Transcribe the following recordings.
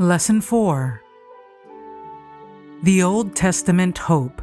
Lesson 4 The Old Testament Hope.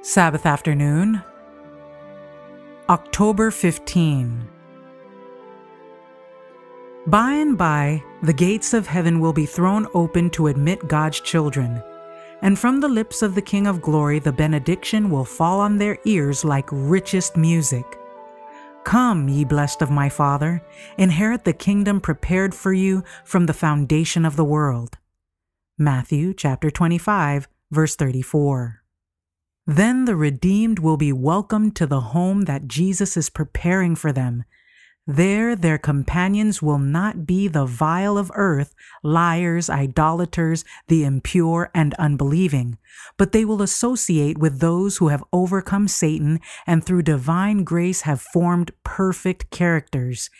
Sabbath afternoon, October 15. By and by, the gates of heaven will be thrown open to admit God's children, and from the lips of the King of Glory the benediction will fall on their ears like richest music. Come, ye blessed of my Father, inherit the kingdom prepared for you from the foundation of the world. Matthew chapter 25, verse 34. Then the redeemed will be welcomed to the home that Jesus is preparing for them there, their companions will not be the vile of earth, liars, idolaters, the impure, and unbelieving, but they will associate with those who have overcome Satan and through divine grace have formed perfect characters.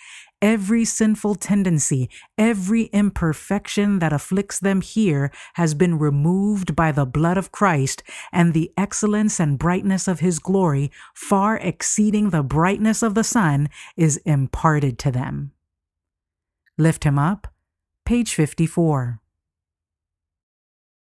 Every sinful tendency, every imperfection that afflicts them here has been removed by the blood of Christ, and the excellence and brightness of his glory, far exceeding the brightness of the sun, is imparted to them. Lift him up, page 54.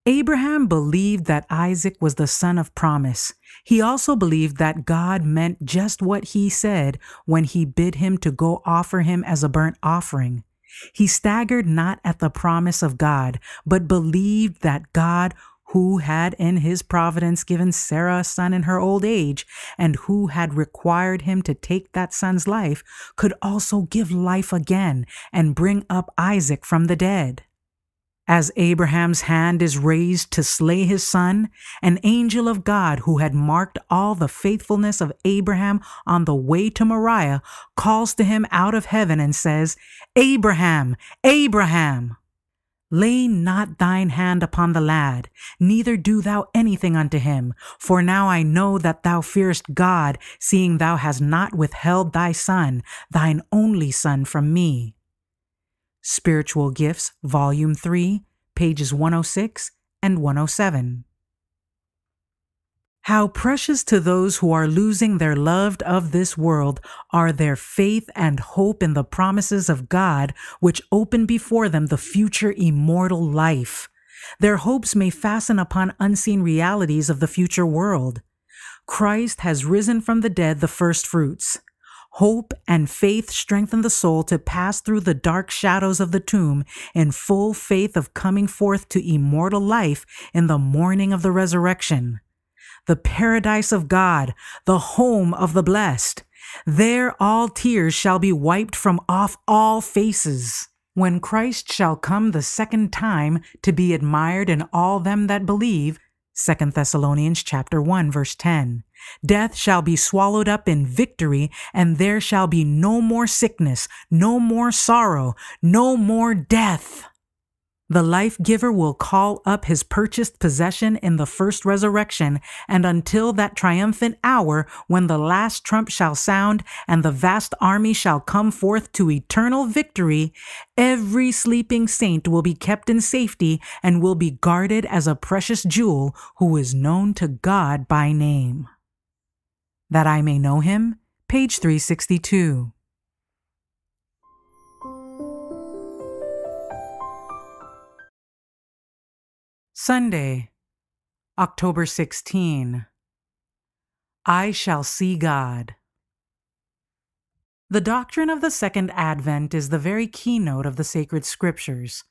Abraham believed that Isaac was the son of promise. He also believed that God meant just what he said when he bid him to go offer him as a burnt offering. He staggered not at the promise of God, but believed that God, who had in his providence given Sarah a son in her old age, and who had required him to take that son's life, could also give life again and bring up Isaac from the dead. As Abraham's hand is raised to slay his son, an angel of God who had marked all the faithfulness of Abraham on the way to Moriah calls to him out of heaven and says, Abraham, Abraham! Lay not thine hand upon the lad, neither do thou anything unto him, for now I know that thou fearest God, seeing thou hast not withheld thy son, thine only son, from me. Spiritual Gifts, Volume 3, pages 106 and 107. How precious to those who are losing their loved of this world are their faith and hope in the promises of God, which open before them the future immortal life. Their hopes may fasten upon unseen realities of the future world. Christ has risen from the dead, the first fruits. Hope and faith strengthen the soul to pass through the dark shadows of the tomb in full faith of coming forth to immortal life in the morning of the resurrection. The paradise of God, the home of the blessed. There all tears shall be wiped from off all faces. When Christ shall come the second time to be admired in all them that believe, 2 Thessalonians chapter 1 verse 10. Death shall be swallowed up in victory, and there shall be no more sickness, no more sorrow, no more death. The life giver will call up his purchased possession in the first resurrection, and until that triumphant hour when the last trump shall sound and the vast army shall come forth to eternal victory, every sleeping saint will be kept in safety and will be guarded as a precious jewel who is known to God by name. That I may know him, page 362. Sunday, October 16. I shall see God. The doctrine of the Second Advent is the very keynote of the sacred scriptures.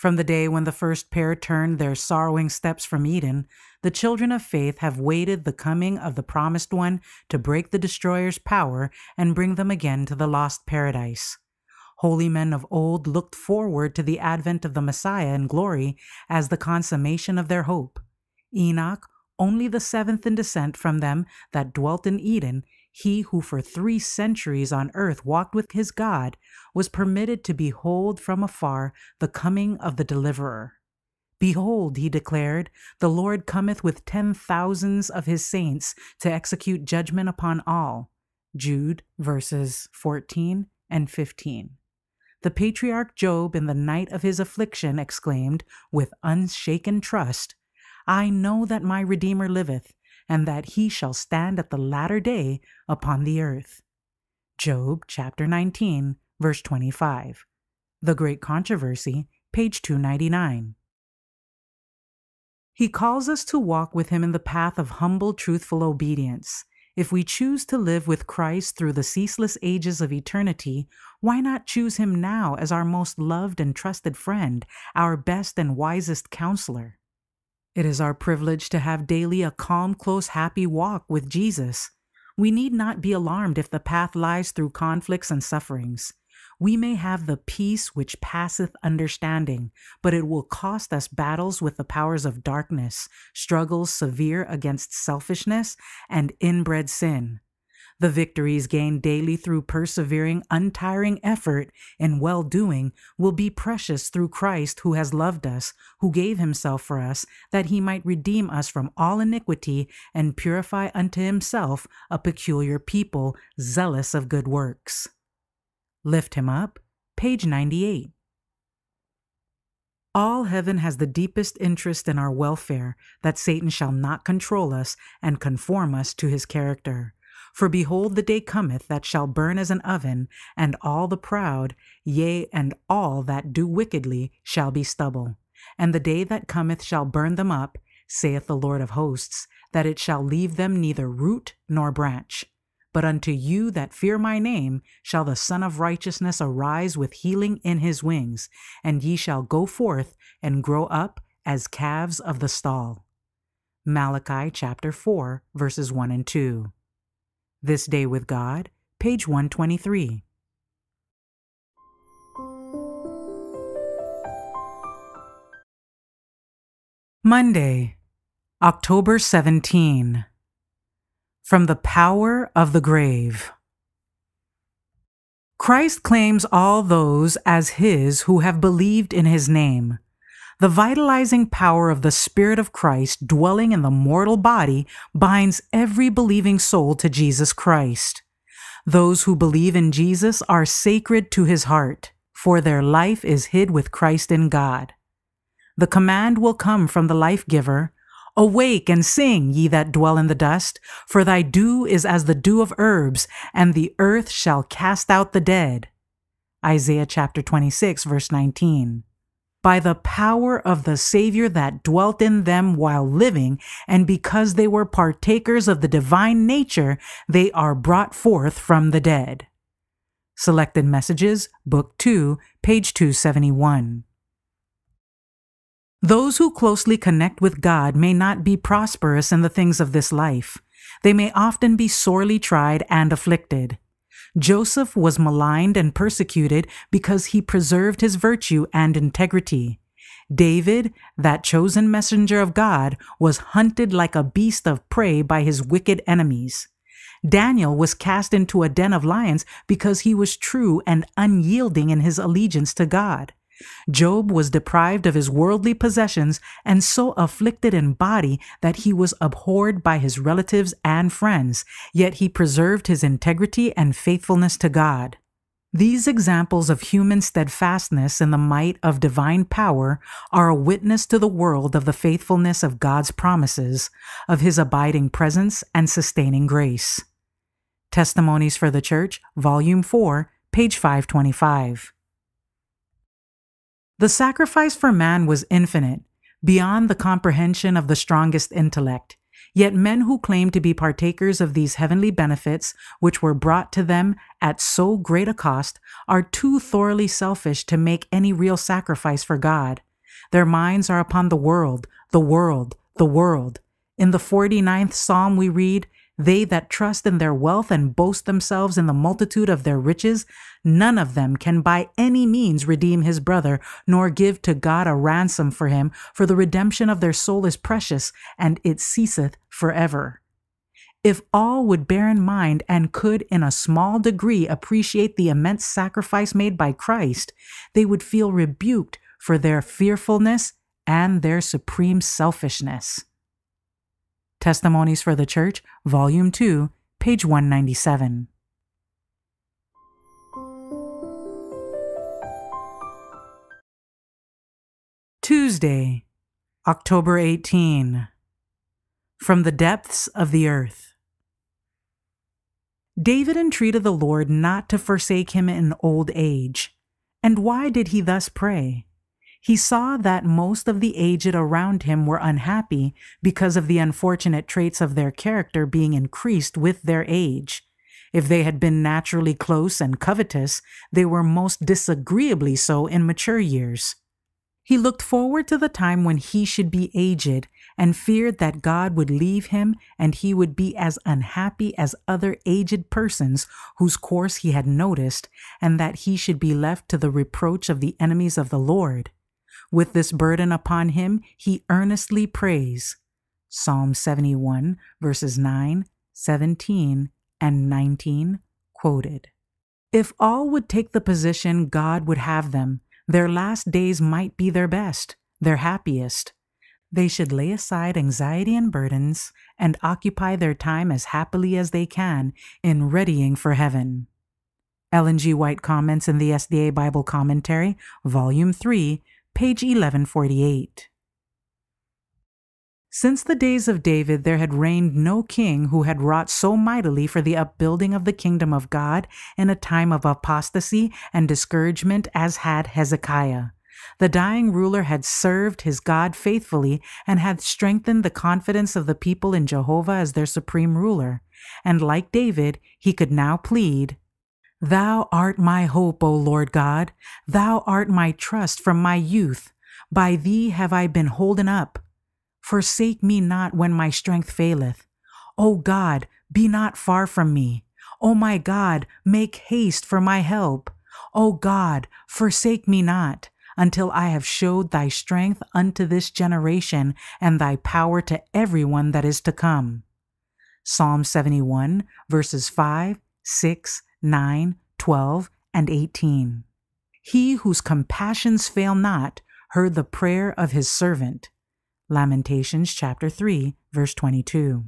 From the day when the first pair turned their sorrowing steps from Eden, the children of faith have waited the coming of the promised one to break the destroyer's power and bring them again to the lost paradise. Holy men of old looked forward to the advent of the Messiah in glory as the consummation of their hope. Enoch, only the seventh in descent from them that dwelt in Eden, he who for three centuries on earth walked with his God, was permitted to behold from afar the coming of the deliverer. Behold, he declared, the Lord cometh with ten thousands of his saints to execute judgment upon all. Jude verses 14 and 15. The patriarch Job, in the night of his affliction, exclaimed, with unshaken trust, I know that my Redeemer liveth, and that he shall stand at the latter day upon the earth. Job chapter 19, verse 25. The Great Controversy, page 299. He calls us to walk with him in the path of humble, truthful obedience. If we choose to live with Christ through the ceaseless ages of eternity, why not choose him now as our most loved and trusted friend, our best and wisest counselor? It is our privilege to have daily a calm, close, happy walk with Jesus. We need not be alarmed if the path lies through conflicts and sufferings. We may have the peace which passeth understanding, but it will cost us battles with the powers of darkness, struggles severe against selfishness and inbred sin. The victories gained daily through persevering, untiring effort in well doing will be precious through Christ who has loved us, who gave himself for us, that he might redeem us from all iniquity and purify unto himself a peculiar people, zealous of good works. Lift Him Up, page 98. All heaven has the deepest interest in our welfare, that Satan shall not control us and conform us to his character. For behold, the day cometh that shall burn as an oven, and all the proud, yea, and all that do wickedly, shall be stubble. And the day that cometh shall burn them up, saith the Lord of hosts, that it shall leave them neither root nor branch. But unto you that fear my name shall the Sun of Righteousness arise with healing in his wings, and ye shall go forth and grow up as calves of the stall. Malachi chapter 4, verses 1 and 2. This Day with God, page 123. Monday, October 17. From the Power of the Grave. Christ claims all those as his who have believed in his name. The vitalizing power of the Spirit of Christ dwelling in the mortal body binds every believing soul to Jesus Christ. Those who believe in Jesus are sacred to his heart, for their life is hid with Christ in God. The command will come from the life giver Awake and sing, ye that dwell in the dust, for thy dew is as the dew of herbs, and the earth shall cast out the dead. Isaiah chapter 26, verse 19. By the power of the Savior that dwelt in them while living, and because they were partakers of the divine nature, they are brought forth from the dead. Selected Messages, Book 2, page 271. Those who closely connect with God may not be prosperous in the things of this life. They may often be sorely tried and afflicted. Joseph was maligned and persecuted because he preserved his virtue and integrity. David, that chosen messenger of God, was hunted like a beast of prey by his wicked enemies. Daniel was cast into a den of lions because he was true and unyielding in his allegiance to God. Job was deprived of his worldly possessions and so afflicted in body that he was abhorred by his relatives and friends, yet he preserved his integrity and faithfulness to God. These examples of human steadfastness in the might of divine power are a witness to the world of the faithfulness of God's promises, of his abiding presence and sustaining grace. Testimonies for the Church, Volume 4, page 525. The sacrifice for man was infinite, beyond the comprehension of the strongest intellect. Yet men who claim to be partakers of these heavenly benefits, which were brought to them at so great a cost, are too thoroughly selfish to make any real sacrifice for God. Their minds are upon the world, the world, the world. In the 49th Psalm, we read, they that trust in their wealth and boast themselves in the multitude of their riches, none of them can by any means redeem his brother, nor give to God a ransom for him, for the redemption of their soul is precious, and it ceaseth forever. If all would bear in mind and could in a small degree appreciate the immense sacrifice made by Christ, they would feel rebuked for their fearfulness and their supreme selfishness. Testimonies for the Church, Volume 2, page 197. Tuesday, October 18. From the depths of the earth. David entreated the Lord not to forsake him in old age. And why did he thus pray? He saw that most of the aged around him were unhappy because of the unfortunate traits of their character being increased with their age. If they had been naturally close and covetous, they were most disagreeably so in mature years. He looked forward to the time when he should be aged and feared that God would leave him and he would be as unhappy as other aged persons whose course he had noticed, and that he should be left to the reproach of the enemies of the Lord. With this burden upon him, he earnestly prays. Psalm 71, verses 9, 17, and 19, quoted. If all would take the position God would have them, their last days might be their best, their happiest. They should lay aside anxiety and burdens and occupy their time as happily as they can in readying for heaven. Ellen G. White comments in the SDA Bible Commentary, Volume 3, page 1148. Since the days of David, there had reigned no king who had wrought so mightily for the upbuilding of the kingdom of God in a time of apostasy and discouragement as had Hezekiah. The dying ruler had served his God faithfully and had strengthened the confidence of the people in Jehovah as their supreme ruler. And like David, he could now plead, Thou art my hope, O Lord God. Thou art my trust from my youth. By thee have I been holden up. Forsake me not when my strength faileth. O God, be not far from me. O my God, make haste for my help. O God, forsake me not, until I have showed thy strength unto this generation and thy power to everyone that is to come. Psalm 71, verses 5, 6, 9, 12, and 18. He whose compassions fail not heard the prayer of his servant. Lamentations chapter 3, verse 22.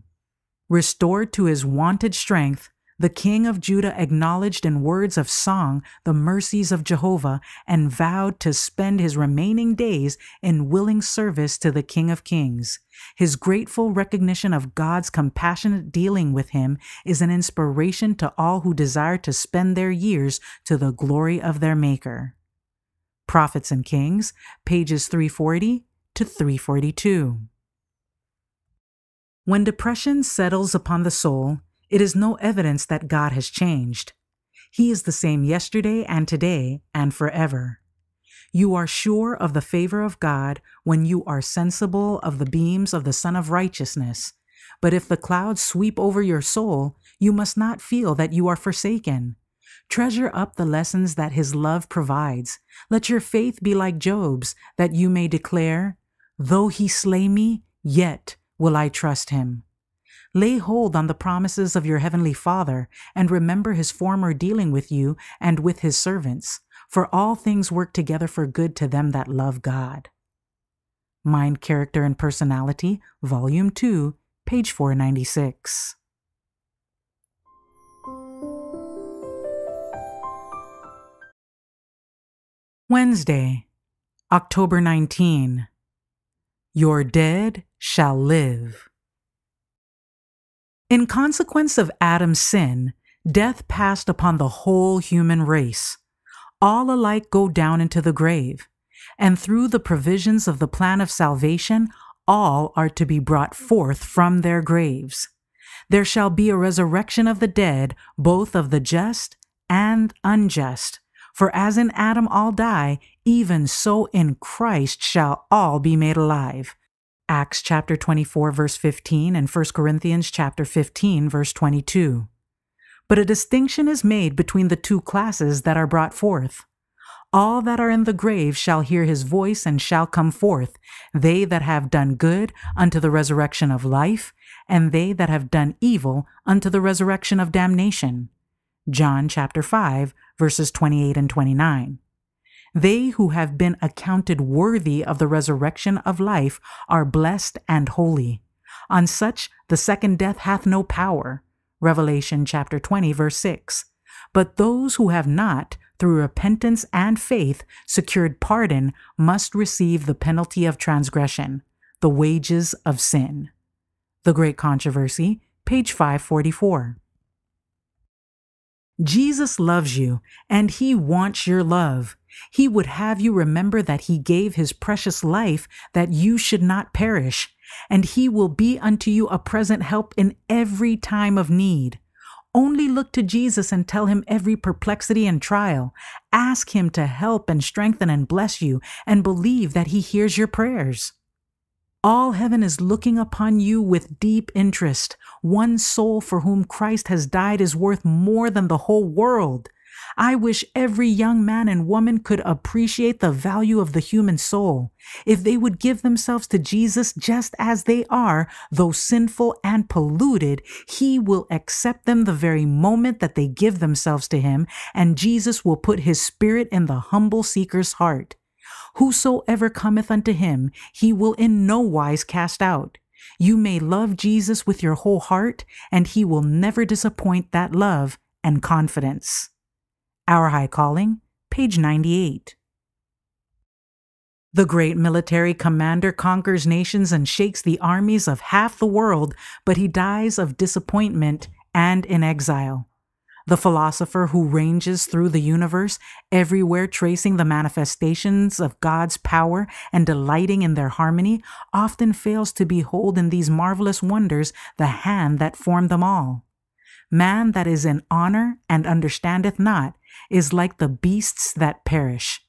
Restored to his wonted strength, the king of Judah acknowledged in words of song the mercies of Jehovah and vowed to spend his remaining days in willing service to the King of Kings. His grateful recognition of God's compassionate dealing with him is an inspiration to all who desire to spend their years to the glory of their Maker. Prophets and Kings, pages 340 to 342. When depression settles upon the soul, it is no evidence that God has changed. He is the same yesterday and today and forever. You are sure of the favor of God when you are sensible of the beams of the Sun of Righteousness. But if the clouds sweep over your soul, you must not feel that you are forsaken. Treasure up the lessons that His love provides. Let your faith be like Job's, that you may declare, Though He slay me, yet will I trust Him. Lay hold on the promises of your heavenly Father, and remember his former dealing with you and with his servants, for all things work together for good to them that love God. Mind, Character, and Personality, Volume 2, page 496. Wednesday, October 19. Your dead shall live. In consequence of Adam's sin, death passed upon the whole human race. All alike go down into the grave, and through the provisions of the plan of salvation, all are to be brought forth from their graves. There shall be a resurrection of the dead, both of the just and unjust. For as in Adam all die, even so in Christ shall all be made alive. Acts chapter 24 verse 15 and 1 Corinthians chapter 15 verse 22. But a distinction is made between the two classes that are brought forth. All that are in the grave shall hear his voice and shall come forth, they that have done good unto the resurrection of life, and they that have done evil unto the resurrection of damnation. John chapter 5 verses 28 and 29. They who have been accounted worthy of the resurrection of life are blessed and holy. On such the second death hath no power. Revelation chapter 20 verse 6. But those who have not, through repentance and faith, secured pardon must receive the penalty of transgression, the wages of sin. The Great Controversy, page 544. Jesus loves you, and he wants your love. He would have you remember that he gave his precious life that you should not perish, and he will be unto you a present help in every time of need. Only look to Jesus and tell him every perplexity and trial. Ask him to help and strengthen and bless you, and believe that he hears your prayers. All heaven is looking upon you with deep interest. One soul for whom Christ has died is worth more than the whole world. I wish every young man and woman could appreciate the value of the human soul. If they would give themselves to Jesus just as they are, though sinful and polluted, He will accept them the very moment that they give themselves to Him, and Jesus will put His Spirit in the humble seeker's heart. Whosoever cometh unto Him, He will in no wise cast out. You may love Jesus with your whole heart, and He will never disappoint that love and confidence. Our High Calling, page 98. The great military commander conquers nations and shakes the armies of half the world, but he dies of disappointment and in exile. The philosopher who ranges through the universe, everywhere tracing the manifestations of God's power and delighting in their harmony, often fails to behold in these marvelous wonders the hand that formed them all. Man that is in honor and understandeth not is like the beasts that perish.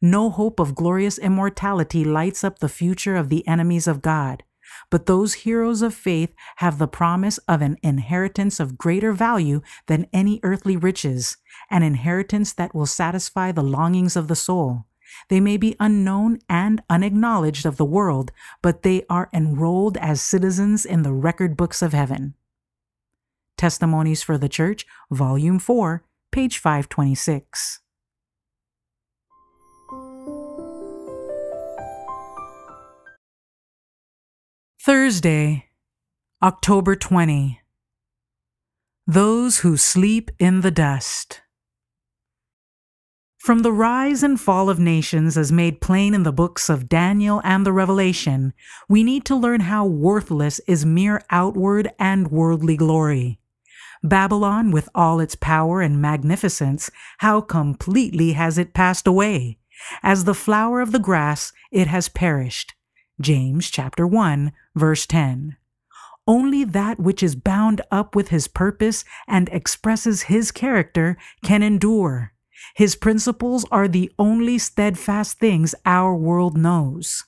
No hope of glorious immortality lights up the future of the enemies of God. But those heroes of faith have the promise of an inheritance of greater value than any earthly riches, an inheritance that will satisfy the longings of the soul. They may be unknown and unacknowledged of the world, but they are enrolled as citizens in the record books of heaven. Testimonies for the Church, Volume 4, page 526. Thursday, October 20. Those who sleep in the dust. From the rise and fall of nations as made plain in the books of Daniel and the Revelation, we need to learn how worthless is mere outward and worldly glory. Babylon, with all its power and magnificence, how completely has it passed away! As the flower of the grass, it has perished. James chapter 1, verse 10. Only that which is bound up with his purpose and expresses his character can endure. His principles are the only steadfast things our world knows.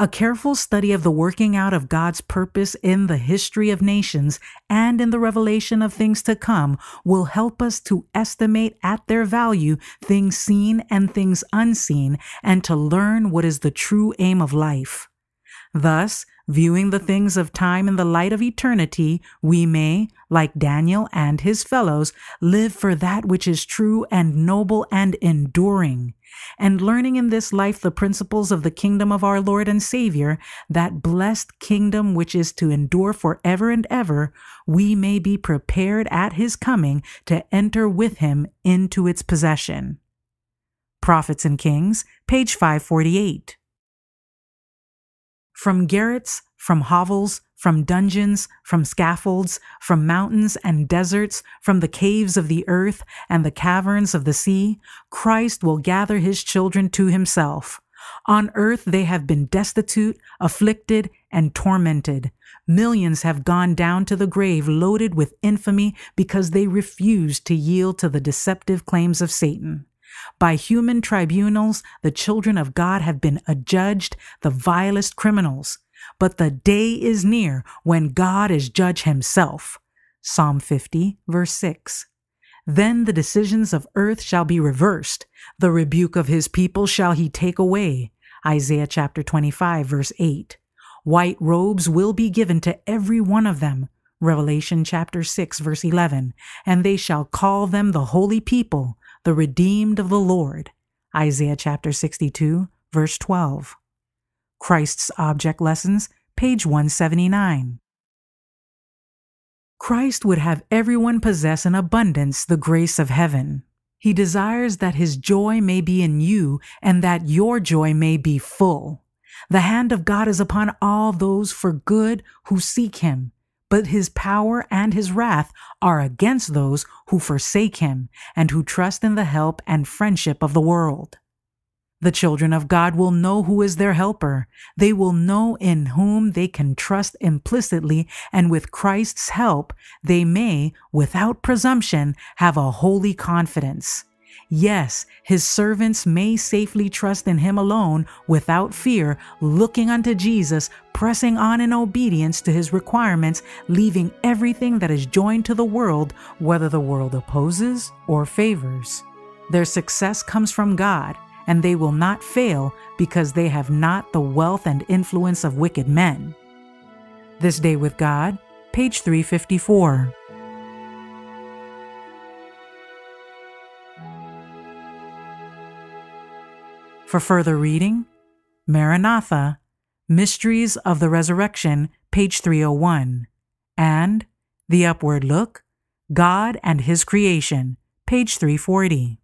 A careful study of the working out of God's purpose in the history of nations and in the revelation of things to come will help us to estimate at their value things seen and things unseen and to learn what is the true aim of life. Thus, viewing the things of time in the light of eternity, we may, like Daniel and his fellows, live for that which is true and noble and enduring. And learning in this life the principles of the kingdom of our Lord and Savior, that blessed kingdom which is to endure forever and ever, we may be prepared at his coming to enter with him into its possession. Prophets and Kings, page 548. From garrets, from hovels, from dungeons, from scaffolds, from mountains and deserts, from the caves of the earth and the caverns of the sea, Christ will gather his children to himself. On earth they have been destitute, afflicted, and tormented. Millions have gone down to the grave loaded with infamy because they refused to yield to the deceptive claims of Satan. By human tribunals, the children of God have been adjudged the vilest criminals. But the day is near when God is judge himself. Psalm 50, verse 6. Then the decisions of earth shall be reversed. The rebuke of his people shall he take away. Isaiah chapter 25, verse 8. White robes will be given to every one of them. Revelation chapter 6, verse 11. And they shall call them the holy people, the redeemed of the Lord. Isaiah chapter 62, verse 12. Christ's Object Lessons, page 179. Christ would have everyone possess in abundance the grace of heaven. He desires that his joy may be in you and that your joy may be full. The hand of God is upon all those for good who seek him but his power and his wrath are against those who forsake him and who trust in the help and friendship of the world. The children of God will know who is their helper. They will know in whom they can trust implicitly, and with Christ's help, they may, without presumption, have a holy confidence. Yes, his servants may safely trust in him alone without fear, looking unto Jesus, pressing on in obedience to his requirements, leaving everything that is joined to the world, whether the world opposes or favors. Their success comes from God and they will not fail because they have not the wealth and influence of wicked men. This Day with God, page 354. For further reading, Maranatha, Mysteries of the Resurrection, page 301, and The Upward Look, God and His Creation, page 340.